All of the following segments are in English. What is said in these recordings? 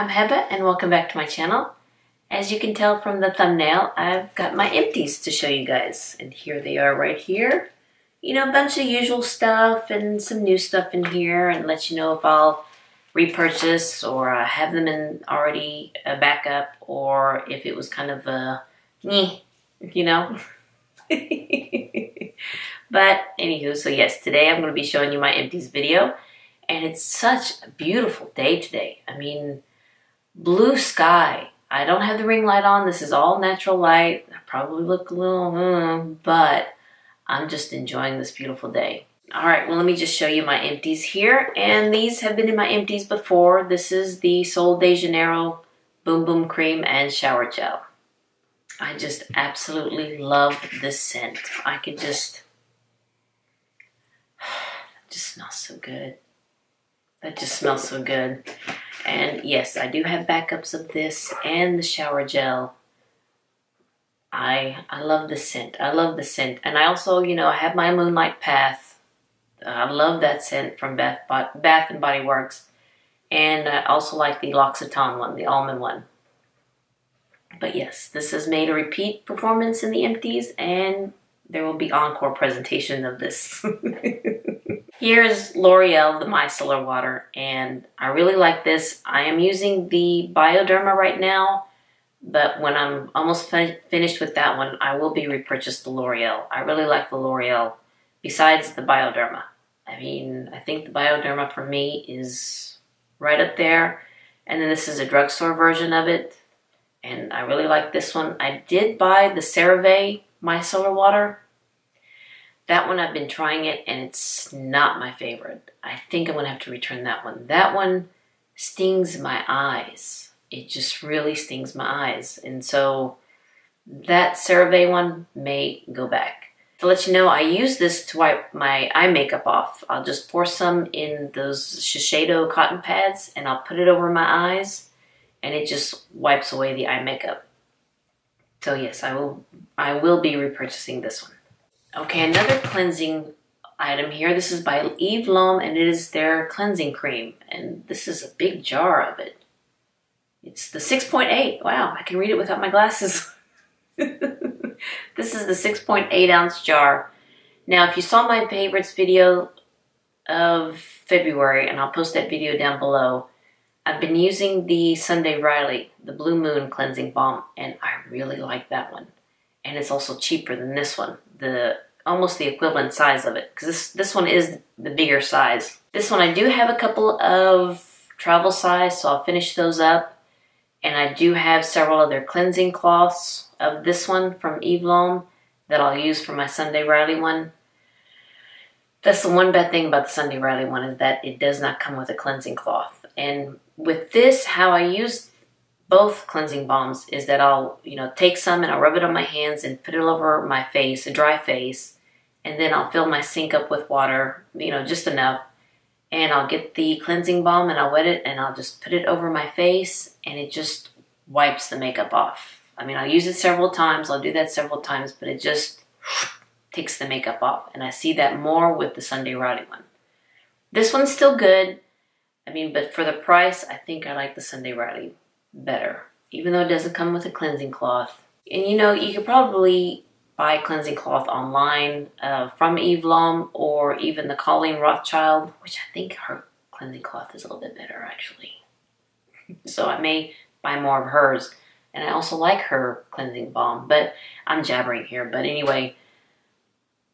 I'm Heba and welcome back to my channel. As you can tell from the thumbnail, I've got my empties to show you guys. And here they are right here. You know, a bunch of usual stuff and some new stuff in here and let you know if I'll repurchase or uh, have them in already a backup or if it was kind of a you know. but anywho, so yes, today I'm going to be showing you my empties video. And it's such a beautiful day today. I mean, blue sky. I don't have the ring light on. This is all natural light. I probably look a little, mm, but I'm just enjoying this beautiful day. All right, well, let me just show you my empties here. And these have been in my empties before. This is the Sol de Janeiro Bum Bum Cream and Shower Gel. I just absolutely love this scent. I could just, just smells so good. That just smells so good. And yes, I do have backups of this and the shower gel. I I love the scent. I love the scent. And I also, you know, I have my Moonlight Path. I love that scent from Bath, Bath and Body Works. And I also like the L'Occitane one, the almond one. But yes, this has made a repeat performance in the empties and there will be encore presentation of this. Here is L'Oreal, the Micellar Water, and I really like this. I am using the Bioderma right now, but when I'm almost fin finished with that one, I will be repurchased the L'Oreal. I really like the L'Oreal besides the Bioderma. I mean, I think the Bioderma for me is right up there. And then this is a drugstore version of it. And I really like this one. I did buy the CeraVe micellar water that one I've been trying it and it's not my favorite. I think I'm to have to return that one. That one stings my eyes. It just really stings my eyes. And so that CeraVe one may go back. To let you know, I use this to wipe my eye makeup off. I'll just pour some in those Shiseido cotton pads and I'll put it over my eyes and it just wipes away the eye makeup. So yes, I will I will be repurchasing this one. Okay, another cleansing item here. This is by Eve Lom and it is their cleansing cream. And this is a big jar of it. It's the 6.8. Wow, I can read it without my glasses. this is the 6.8 ounce jar. Now, if you saw my favorites video of February, and I'll post that video down below, I've been using the Sunday Riley, the Blue Moon Cleansing Balm, and I really like that one. And it's also cheaper than this one the almost the equivalent size of it because this this one is the bigger size. This one I do have a couple of travel size, so I'll finish those up. And I do have several other cleansing cloths of this one from Eve Lom that I'll use for my Sunday Riley one. That's the one bad thing about the Sunday Riley one is that it does not come with a cleansing cloth. And with this, how I use both cleansing balms is that I'll, you know, take some and I'll rub it on my hands and put it over my face, a dry face, and then I'll fill my sink up with water, you know, just enough. And I'll get the cleansing balm and I'll wet it and I'll just put it over my face and it just wipes the makeup off. I mean, I'll use it several times. I'll do that several times, but it just takes the makeup off. And I see that more with the Sunday Riley one. This one's still good. I mean, but for the price, I think I like the Sunday Riley better, even though it doesn't come with a cleansing cloth. And you know, you could probably buy cleansing cloth online uh, from Eve Lom or even the Colleen Rothschild, which I think her cleansing cloth is a little bit better actually. so I may buy more of hers. And I also like her cleansing balm, but I'm jabbering here. But anyway,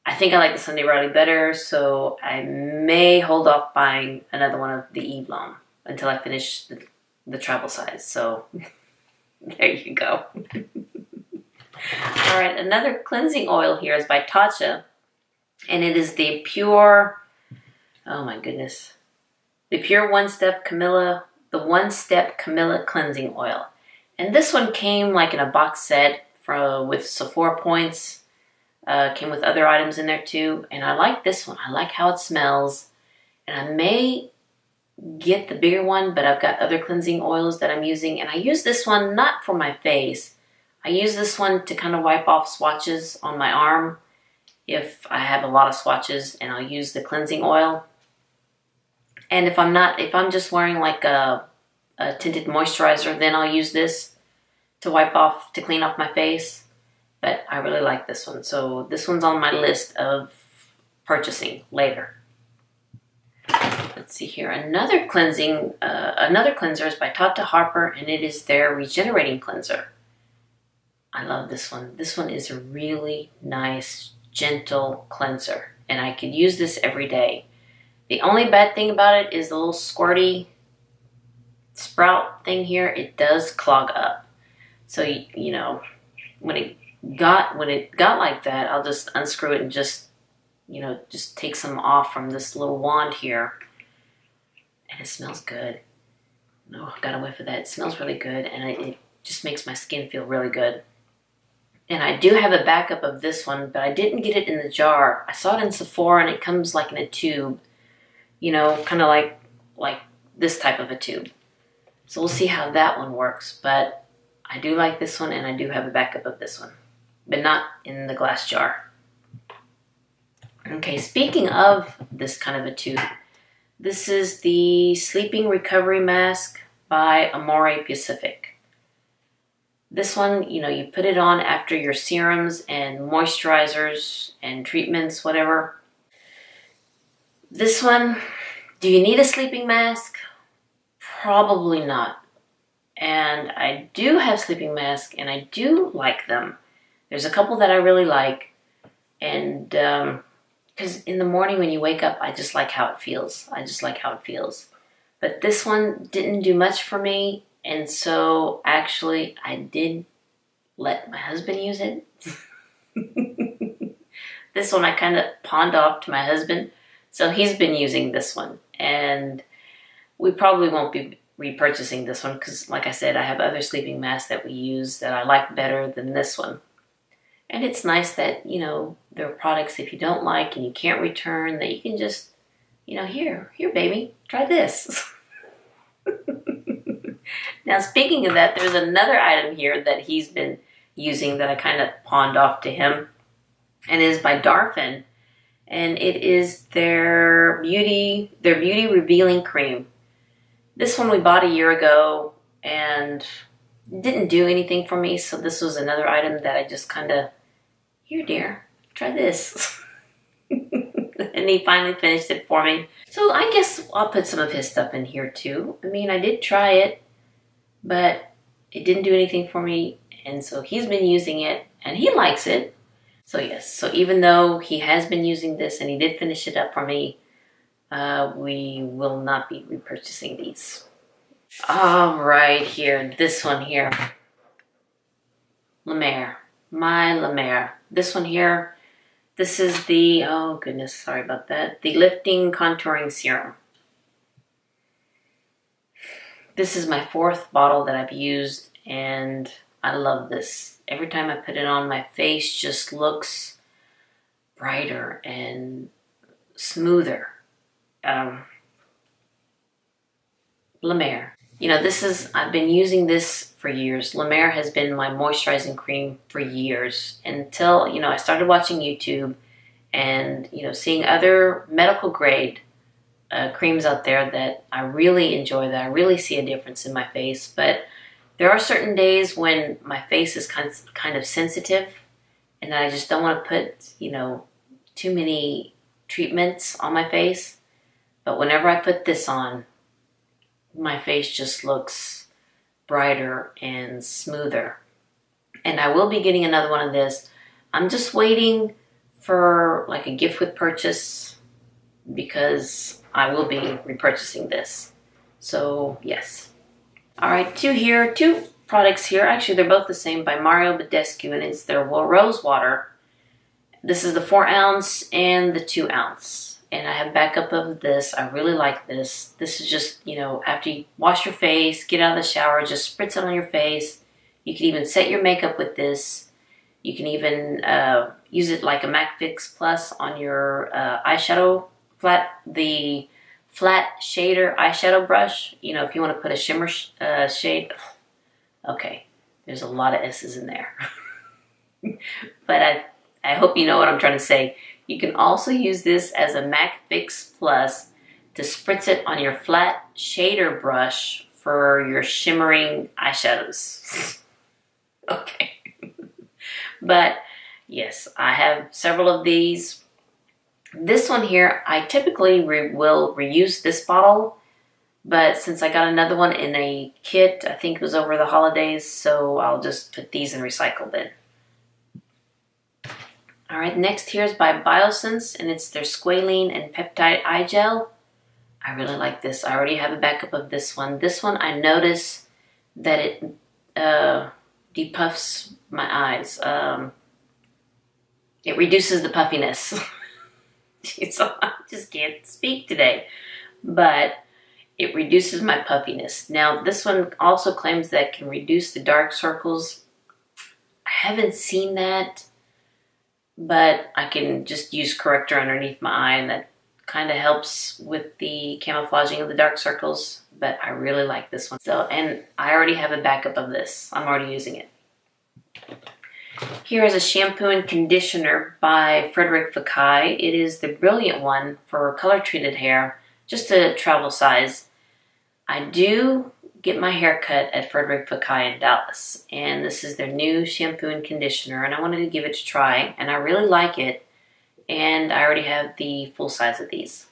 I think I like the Sunday Riley better, so I may hold off buying another one of the Eve Lom until I finish the the travel size. So there you go. All right, another cleansing oil here is by Tatcha, and it is the pure, oh my goodness, the pure One Step Camellia, the One Step Camellia cleansing oil. And this one came like in a box set for, with Sephora points, uh, came with other items in there too. And I like this one. I like how it smells. And I may get the bigger one, but I've got other cleansing oils that I'm using. And I use this one not for my face. I use this one to kind of wipe off swatches on my arm if I have a lot of swatches and I'll use the cleansing oil. And if I'm not, if I'm just wearing like a, a tinted moisturizer, then I'll use this to wipe off, to clean off my face. But I really like this one. So this one's on my list of purchasing later. Let's see here. Another cleansing, uh, another cleanser is by Tata Harper, and it is their regenerating cleanser. I love this one. This one is a really nice, gentle cleanser, and I could use this every day. The only bad thing about it is the little squirty sprout thing here. It does clog up. So, you know, when it got when it got like that, I'll just unscrew it and just, you know, just take some off from this little wand here. And it smells good. No, I got a whiff of that. It smells really good and it, it just makes my skin feel really good. And I do have a backup of this one, but I didn't get it in the jar. I saw it in Sephora and it comes like in a tube, you know, kind of like like this type of a tube. So we'll see how that one works, but I do like this one and I do have a backup of this one, but not in the glass jar. Okay, speaking of this kind of a tube, this is the Sleeping Recovery Mask by Amore Pacific. This one, you know, you put it on after your serums and moisturizers and treatments, whatever. This one, do you need a sleeping mask? Probably not. And I do have sleeping masks and I do like them. There's a couple that I really like. And um, because in the morning when you wake up, I just like how it feels. I just like how it feels. But this one didn't do much for me. And so actually, I did let my husband use it. this one I kind of pawned off to my husband. So he's been using this one. And we probably won't be repurchasing this one because, like I said, I have other sleeping masks that we use that I like better than this one. And it's nice that, you know, there are products if you don't like and you can't return that you can just, you know, here, here, baby, try this. Now, speaking of that, there's another item here that he's been using that I kind of pawned off to him, and is by Darphin, and it is their beauty their beauty revealing cream. This one we bought a year ago and didn't do anything for me, so this was another item that I just kind of here, dear, try this. and he finally finished it for me. So I guess I'll put some of his stuff in here too. I mean, I did try it but it didn't do anything for me. And so he's been using it and he likes it. So, yes, so even though he has been using this and he did finish it up for me, uh, we will not be repurchasing these. All right, here, this one here. Mer, my Mer. This one here, this is the, oh goodness, sorry about that, the Lifting Contouring Serum. This is my fourth bottle that I've used and I love this. Every time I put it on, my face just looks brighter and smoother. Um, La Mer. You know, this is, I've been using this for years. La Mer has been my moisturizing cream for years until, you know, I started watching YouTube and, you know, seeing other medical grade uh, creams out there that I really enjoy, that I really see a difference in my face. But there are certain days when my face is kind of, kind of sensitive and I just don't want to put, you know, too many treatments on my face. But whenever I put this on, my face just looks brighter and smoother. And I will be getting another one of this. I'm just waiting for like a gift with purchase because I will be repurchasing this. So yes. All right, two here, two products here. Actually, they're both the same by Mario Badescu, and it's their rose water. This is the four ounce and the two ounce. And I have backup of this. I really like this. This is just, you know, after you wash your face, get out of the shower, just spritz it on your face. You can even set your makeup with this. You can even uh, use it like a MAC Fix Plus on your uh, eyeshadow flat the flat shader eyeshadow brush. You know, if you want to put a shimmer sh uh, shade. Okay, there's a lot of S's in there. but I, I hope you know what I'm trying to say. You can also use this as a MAC Fix Plus to spritz it on your flat shader brush for your shimmering eyeshadows. okay. but yes, I have several of these. This one here, I typically re will reuse this bottle, but since I got another one in a kit, I think it was over the holidays, so I'll just put these in recycle bin. All right, next here is by Biossance, and it's their squalane and peptide eye gel. I really like this. I already have a backup of this one. This one, I notice that it uh, depuffs my eyes. Um, it reduces the puffiness. so I just can't speak today. But it reduces my puffiness. Now, this one also claims that can reduce the dark circles. I haven't seen that, but I can just use corrector underneath my eye and that kind of helps with the camouflaging of the dark circles, but I really like this one. So, and I already have a backup of this. I'm already using it. Here is a shampoo and conditioner by Frederic Fekkai. It is the brilliant one for color treated hair, just a travel size. I do get my hair cut at Frederic Fekkai in Dallas, and this is their new shampoo and conditioner, and I wanted to give it a try, and I really like it and I already have the full size of these.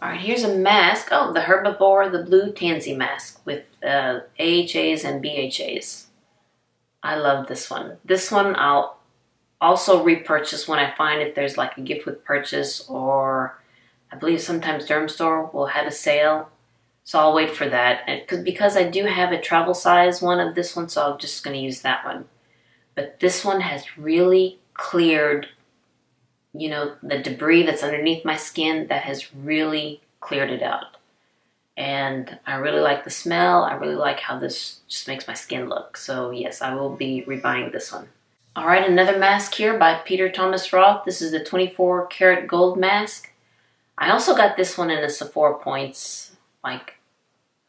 All right, here's a mask. Oh, the Herbivore, the Blue Tansy mask with uh, AHAs and BHAs. I love this one. This one I'll also repurchase when I find if there's like a gift with purchase or I believe sometimes Dermstore will have a sale. So I'll wait for that. And because I do have a travel size one of this one, so I'm just going to use that one. But this one has really cleared you know, the debris that's underneath my skin that has really cleared it out. And I really like the smell. I really like how this just makes my skin look. So yes, I will be rebuying this one. All right, another mask here by Peter Thomas Roth. This is the 24 karat gold mask. I also got this one in a Sephora Points like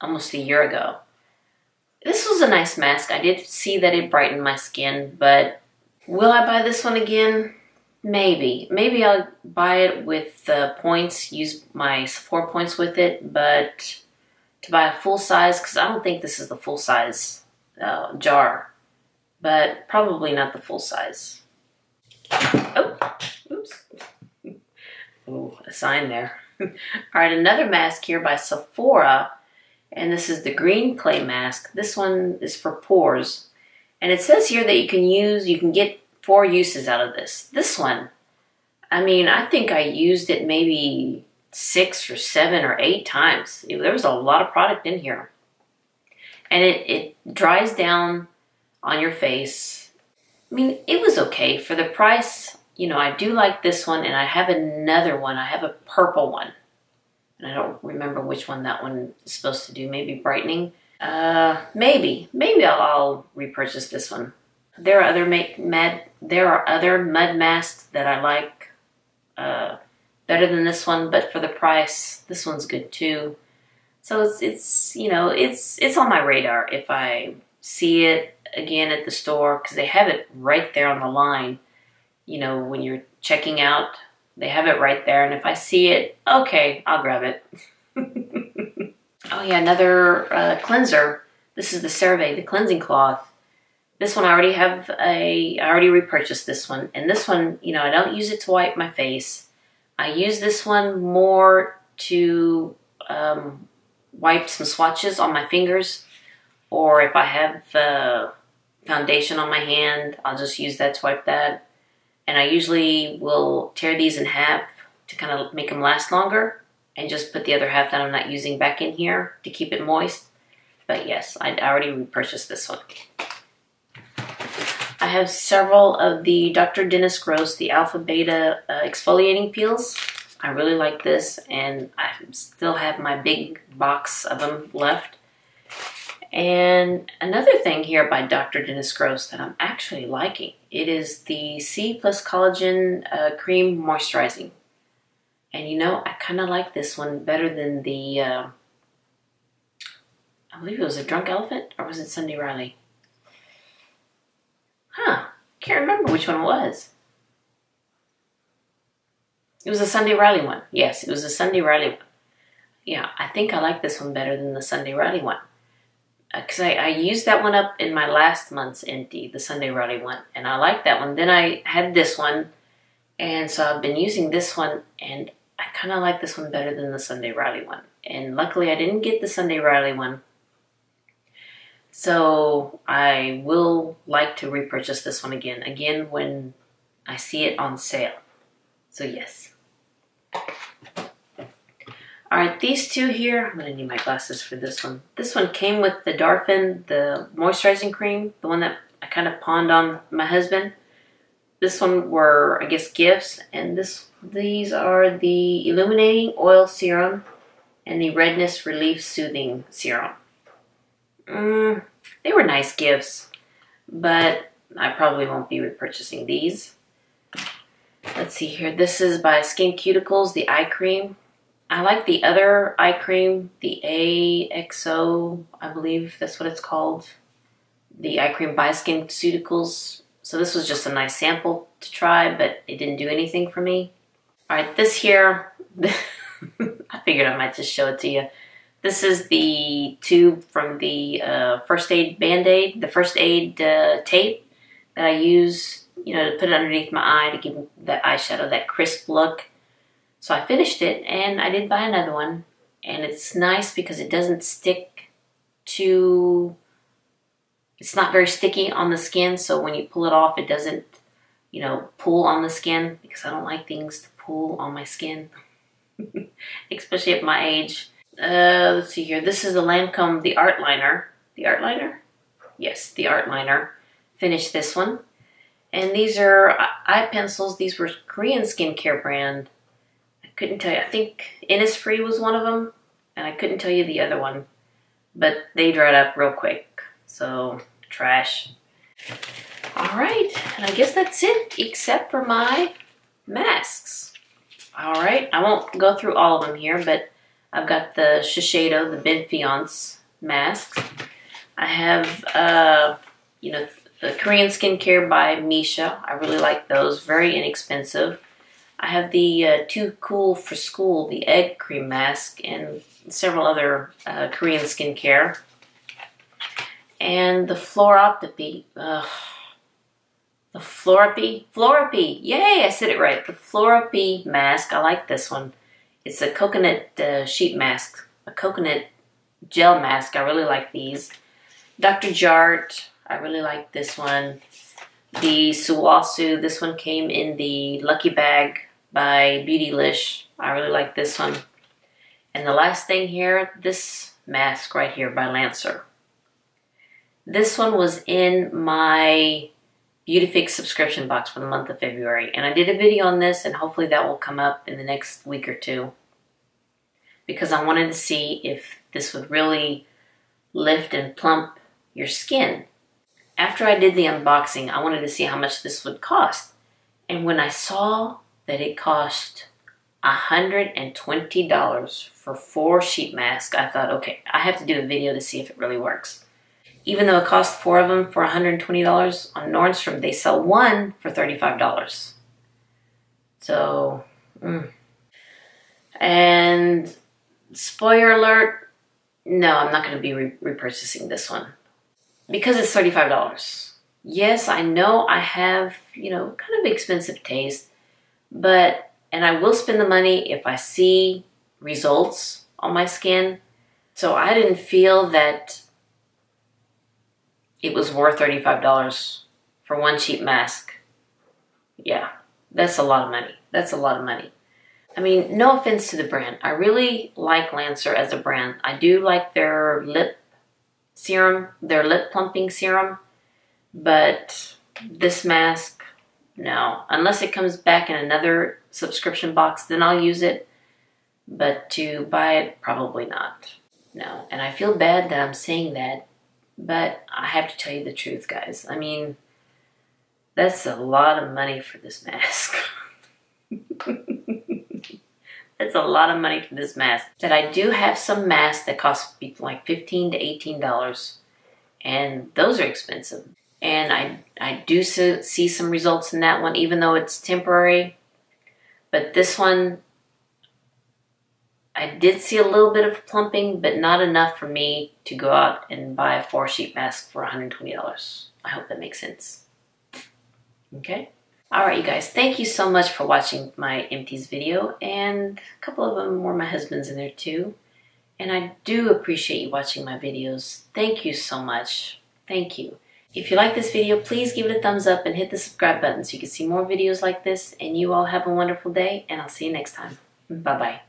almost a year ago. This was a nice mask. I did see that it brightened my skin, but will I buy this one again? Maybe. Maybe I'll buy it with the points, use my four points with it, but to buy a full size, because I don't think this is the full size uh, jar, but probably not the full size. Oh, oops. Oh, a sign there. All right, another mask here by Sephora, and this is the green clay mask. This one is for pores, and it says here that you can use, you can get four uses out of this. This one, I mean, I think I used it maybe six or seven or eight times. There was a lot of product in here. And it, it dries down on your face. I mean, it was okay for the price. You know, I do like this one, and I have another one. I have a purple one. And I don't remember which one that one is supposed to do. Maybe brightening. Uh, maybe. Maybe I'll, I'll repurchase this one. There are other make mad. There are other mud masks that I like uh, better than this one, but for the price, this one's good too. So it's it's you know it's it's on my radar if I see it again at the store because they have it right there on the line. You know when you're checking out, they have it right there, and if I see it, okay, I'll grab it. oh yeah, another uh, cleanser. This is the CeraVe, the cleansing cloth. This one I already have a, I already repurchased this one. And this one, you know, I don't use it to wipe my face. I use this one more to um, wipe some swatches on my fingers. Or if I have uh, foundation on my hand, I'll just use that to wipe that. And I usually will tear these in half to kind of make them last longer and just put the other half that I'm not using back in here to keep it moist. But yes, I already repurchased this one. I have several of the Dr. Dennis Gross, the Alpha Beta uh, exfoliating peels. I really like this and I still have my big box of them left. And another thing here by Dr. Dennis Gross that I'm actually liking, it is the C plus collagen uh, cream moisturizing. And you know, I kind of like this one better than the, uh, I believe it was a Drunk Elephant or was it Sunday Riley? Huh. Can't remember which one it was. It was a Sunday Riley one. Yes, it was a Sunday Riley one. Yeah, I think I like this one better than the Sunday Riley one. Uh, because I, I used that one up in my last month's empty, the Sunday Riley one, and I like that one. Then I had this one, and so I've been using this one, and I kind of like this one better than the Sunday Riley one. And luckily, I didn't get the Sunday Riley one. So I will like to repurchase this one again, again when I see it on sale. So yes. All right, these two here, I'm gonna need my glasses for this one. This one came with the Darphin, the moisturizing cream, the one that I kind of pawned on my husband. This one were, I guess, gifts, and this these are the Illuminating Oil Serum and the Redness Relief Soothing Serum. Mm, they were nice gifts, but I probably won't be repurchasing these. Let's see here. This is by SkinCeuticals, the eye cream. I like the other eye cream, the AXO, I believe that's what it's called. The eye cream by SkinCeuticals. So this was just a nice sample to try, but it didn't do anything for me. All right, this here, I figured I might just show it to you. This is the tube from the uh, First Aid Band-Aid, the First Aid uh, tape that I use, you know, to put it underneath my eye to give that eyeshadow that crisp look. So I finished it and I did buy another one. And it's nice because it doesn't stick to, it's not very sticky on the skin. So when you pull it off, it doesn't, you know, pull on the skin because I don't like things to pull on my skin, especially at my age. Uh, let's see here. This is the Lancome, the art liner. The art liner? Yes, the art liner. Finished this one. And these are eye pencils. These were Korean skincare brand couldn't tell you. I think Innisfree was one of them, and I couldn't tell you the other one. But they dried up real quick, so trash. All right, and I guess that's it, except for my masks. All right, I won't go through all of them here, but I've got the Shiseido, the Benefiance masks. I have, uh, you know, the Korean Skincare by Missha. I really like those, very inexpensive. I have the uh, Too Cool for School, the egg cream mask, and several other uh, Korean skincare. And the Fluoropy, uh, the Fluoropy, Flora-py, yay, I said it right. The Flora-py mask, I like this one. It's a coconut uh, sheet mask, a coconut gel mask. I really like these. Dr. Jart, I really like this one. The Sulwhasoo, this one came in the Lucky Bag by Beautylish. I really like this one. And the last thing here, this mask right here by Lancer. This one was in my BeautyFIX subscription box for the month of February. And I did a video on this and hopefully that will come up in the next week or two. Because I wanted to see if this would really lift and plump your skin. After I did the unboxing, I wanted to see how much this would cost. And when I saw that it cost $120 for four sheet masks, I thought, okay, I have to do a video to see if it really works. Even though it cost four of them for $120 on Nordstrom, they sell one for $35. So, mm. and spoiler alert, no, I'm not going to be re repurchasing this one because it's $35. Yes, I know I have, you know, kind of expensive taste, but, and I will spend the money if I see results on my skin. So I didn't feel that it was worth $35 for one cheap mask. Yeah, that's a lot of money. That's a lot of money. I mean, no offense to the brand. I really like Lancer as a brand. I do like their lip serum, their lip plumping serum, but this mask no, unless it comes back in another subscription box, then I'll use it. But to buy it, probably not. No, and I feel bad that I'm saying that, but I have to tell you the truth, guys. I mean, that's a lot of money for this mask. that's a lot of money for this mask. That I do have some masks that cost people like 15 to $18, and those are expensive and I, I do see some results in that one, even though it's temporary. But this one, I did see a little bit of plumping, but not enough for me to go out and buy a four sheet mask for $120. I hope that makes sense. Okay? Alright you guys, thank you so much for watching my empties video and a couple of them were my husband's in there too. And I do appreciate you watching my videos. Thank you so much. Thank you. If you like this video, please give it a thumbs up and hit the subscribe button so you can see more videos like this. And you all have a wonderful day and I'll see you next time. Bye-bye.